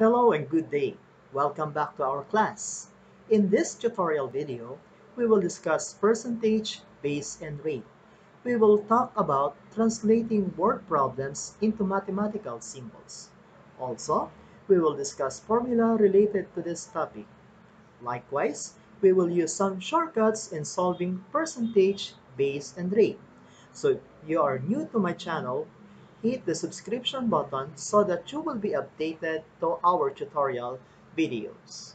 Hello and good day. Welcome back to our class. In this tutorial video, we will discuss percentage, base, and rate. We will talk about translating word problems into mathematical symbols. Also, we will discuss formula related to this topic. Likewise, we will use some shortcuts in solving percentage, base, and rate. So if you are new to my channel, hit the subscription button so that you will be updated to our tutorial videos.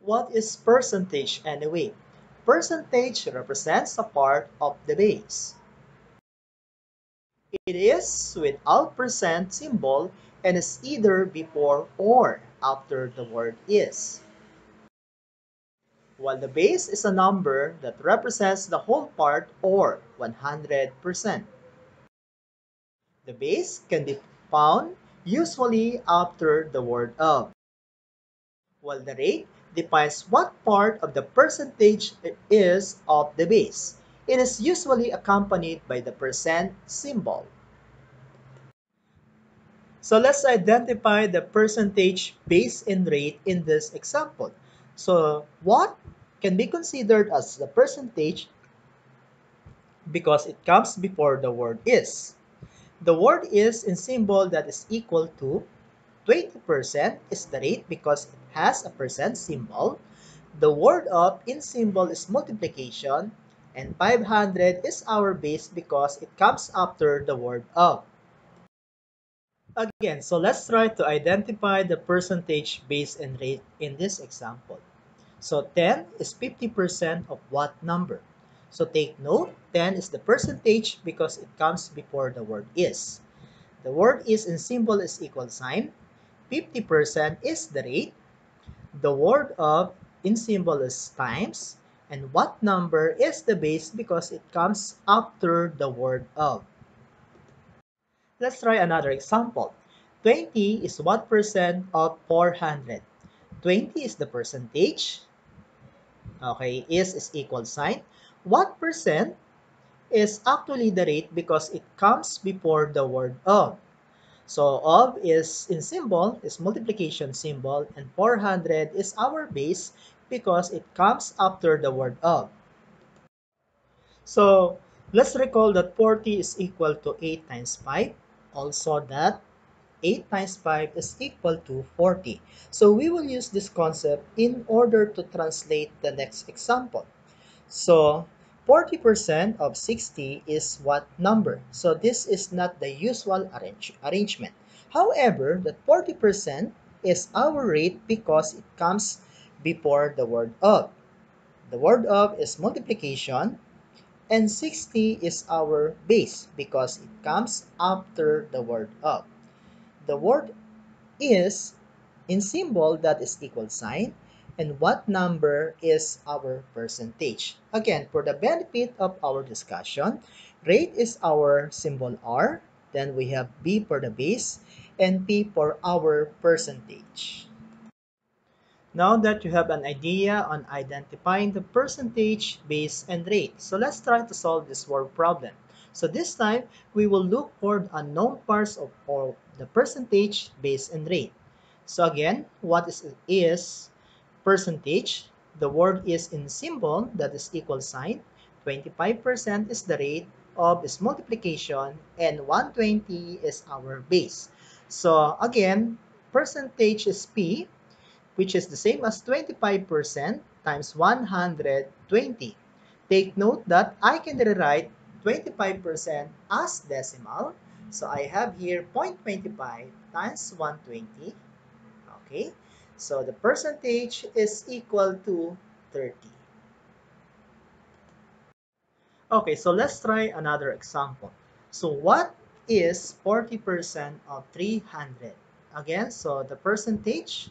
What is percentage anyway? Percentage represents a part of the base. It is without percent symbol and is either before or after the word is. While the base is a number that represents the whole part or 100%. The base can be found usually after the word of. While the rate defines what part of the percentage is of the base. It is usually accompanied by the percent symbol. So let's identify the percentage base and rate in this example. So what can be considered as the percentage because it comes before the word is. The word is in symbol that is equal to 20% is the rate because it has a percent symbol. The word of in symbol is multiplication and 500 is our base because it comes after the word of. Again, so let's try to identify the percentage base and rate in this example. So 10 is 50% of what number? So take note, 10 is the percentage because it comes before the word is. The word is in symbol is equal sign. 50% is the rate. The word of in symbol is times. And what number is the base because it comes after the word of. Let's try another example. 20 is 1% of 400? 20 is the percentage. Okay, is is equal sign. What percent is actually the rate because it comes before the word of. So of is in symbol, is multiplication symbol, and 400 is our base because it comes after the word of. So let's recall that 40 is equal to 8 times 5. Also that 8 times 5 is equal to 40. So we will use this concept in order to translate the next example. So 40% of 60 is what number? So this is not the usual arrange arrangement. However, that 40% is our rate because it comes before the word of. The word of is multiplication and 60 is our base because it comes after the word of the word is in symbol that is equal sign and what number is our percentage. Again, for the benefit of our discussion, rate is our symbol R, then we have B for the base, and P for our percentage. Now that you have an idea on identifying the percentage, base, and rate, so let's try to solve this word problem. So this time, we will look for unknown parts of, of the percentage, base, and rate. So again, what is, is percentage? The word is in symbol that is equal sign. 25% is the rate of its multiplication and 120 is our base. So again, percentage is P which is the same as 25% times 120. Take note that I can rewrite 25% as decimal. So I have here 0.25 times 120. Okay, so the percentage is equal to 30. Okay, so let's try another example. So what is 40% of 300? Again, so the percentage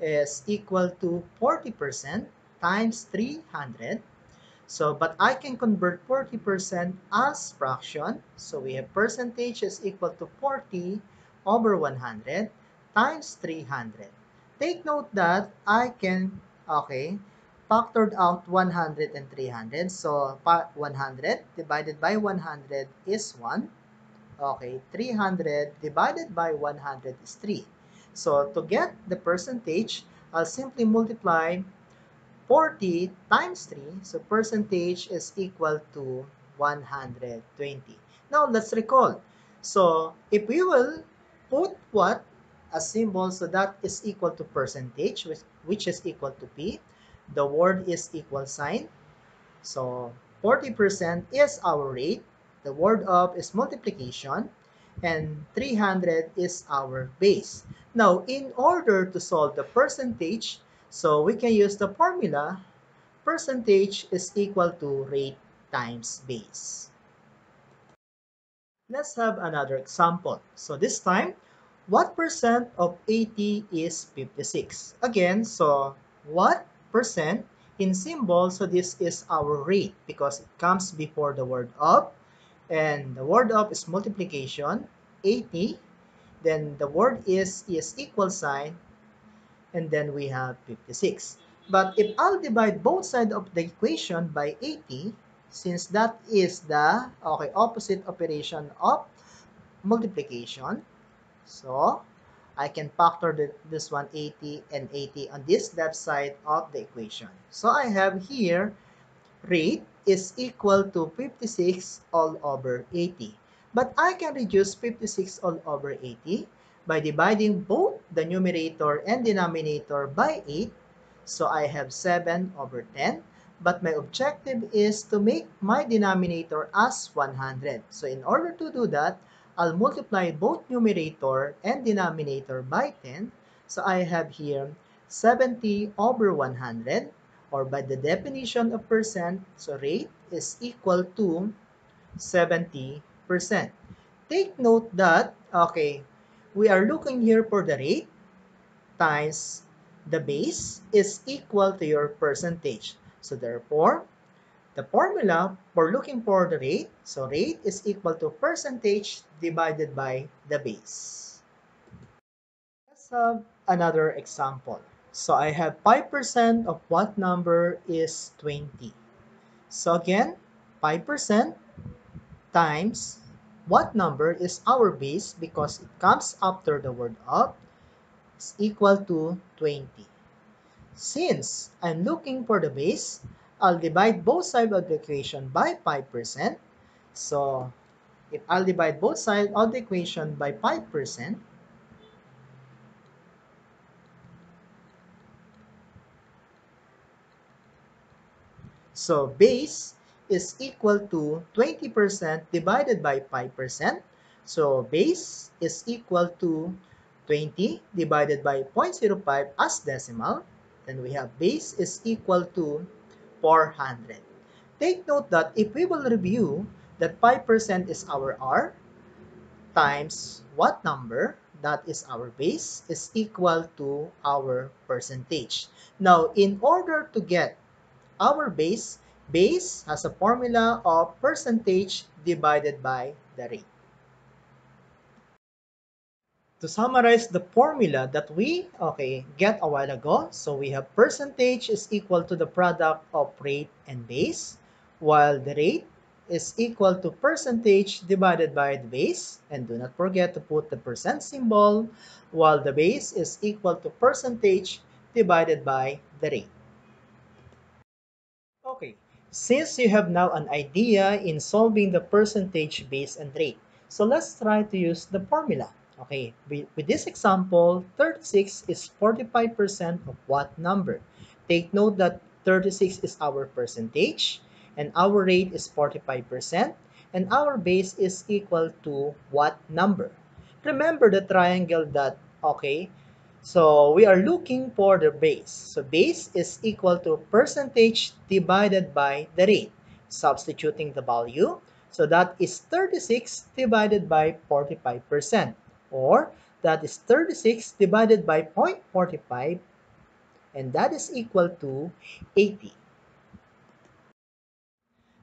is equal to 40% times 300 so, but I can convert 40% as fraction. So, we have percentage is equal to 40 over 100 times 300. Take note that I can, okay, factored out 100 and 300. So, 100 divided by 100 is 1. okay, 300 divided by 100 is 3. So to get the percentage, I'll simply multiply 40 times 3. So percentage is equal to 120. Now let's recall. So if we will put what? A symbol so that is equal to percentage which, which is equal to P. The word is equal sign. So 40% is our rate. The word of is multiplication. And 300 is our base. Now, in order to solve the percentage, so we can use the formula percentage is equal to rate times base. Let's have another example. So this time, what percent of 80 is 56? Again, so what percent in symbol, so this is our rate because it comes before the word of and the word of is multiplication, 80, then the word is is equal sign, and then we have 56. But if I'll divide both sides of the equation by 80, since that is the okay opposite operation of multiplication so I can factor the, this one 80 and 80 on this left side of the equation so I have here rate is equal to 56 all over 80 but I can reduce 56 all over 80 by dividing both the numerator and denominator by 8 so I have 7 over 10 but my objective is to make my denominator as 100. So in order to do that, I'll multiply both numerator and denominator by 10. So I have here 70 over 100 or by the definition of percent, so rate is equal to 70%. Take note that, okay, we are looking here for the rate times the base is equal to your percentage. So therefore, the formula for looking for the rate, so rate is equal to percentage divided by the base. Let's have another example. So I have 5% of what number is 20. So again, 5% times what number is our base because it comes after the word of is equal to 20. Since I'm looking for the base, I'll divide both sides of the equation by 5%. So, if I'll divide both sides of the equation by 5%, so base is equal to 20% divided by 5%. So base is equal to 20 divided by 0.05 as decimal. Then we have base is equal to 400. Take note that if we will review that 5% is our R times what number, that is our base, is equal to our percentage. Now, in order to get our base, base has a formula of percentage divided by the rate. To summarize the formula that we okay get a while ago so we have percentage is equal to the product of rate and base while the rate is equal to percentage divided by the base. And do not forget to put the percent symbol while the base is equal to percentage divided by the rate. Okay since you have now an idea in solving the percentage base and rate so let's try to use the formula Okay, with, with this example, 36 is 45% of what number? Take note that 36 is our percentage and our rate is 45% and our base is equal to what number? Remember the triangle that, okay, so we are looking for the base. So base is equal to percentage divided by the rate. Substituting the value, so that is 36 divided by 45% or that is 36 divided by 0.45 and that is equal to 80.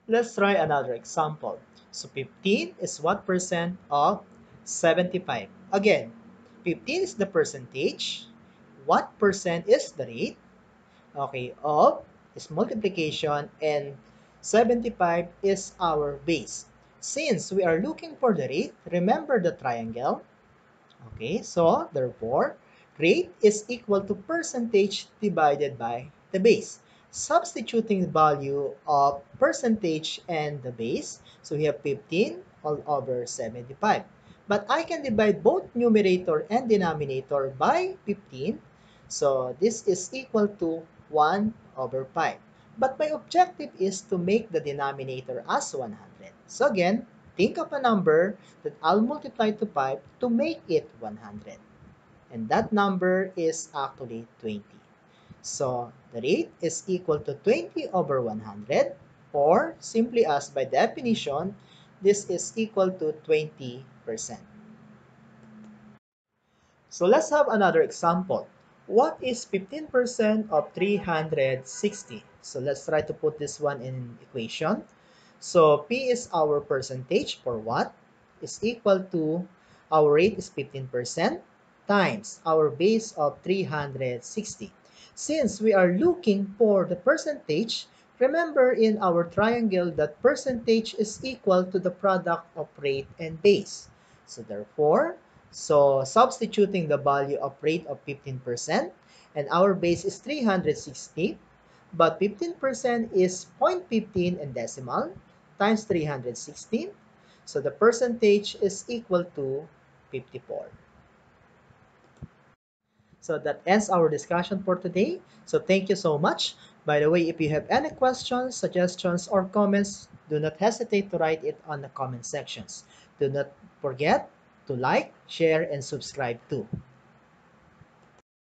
Let's try another example. So 15 is what percent of 75? Again, 15 is the percentage. What percent is the rate? Okay, of is multiplication and 75 is our base. Since we are looking for the rate, remember the triangle. Okay, so therefore, rate is equal to percentage divided by the base. Substituting the value of percentage and the base, so we have 15 all over 75. But I can divide both numerator and denominator by 15. So this is equal to 1 over 5. But my objective is to make the denominator as 100. So again, think of a number that I'll multiply to 5 to make it 100. And that number is actually 20. So the rate is equal to 20 over 100 or simply as by definition, this is equal to 20%. So let's have another example. What is 15% of 360? So let's try to put this one in equation. So P is our percentage for what? Is equal to, our rate is 15% times our base of 360. Since we are looking for the percentage, remember in our triangle that percentage is equal to the product of rate and base. So therefore, so substituting the value of rate of 15% and our base is 360, but 15% is 0.15 in decimal times 360. So the percentage is equal to 54. So that ends our discussion for today. So thank you so much. By the way, if you have any questions, suggestions, or comments, do not hesitate to write it on the comment sections. Do not forget to like, share, and subscribe too.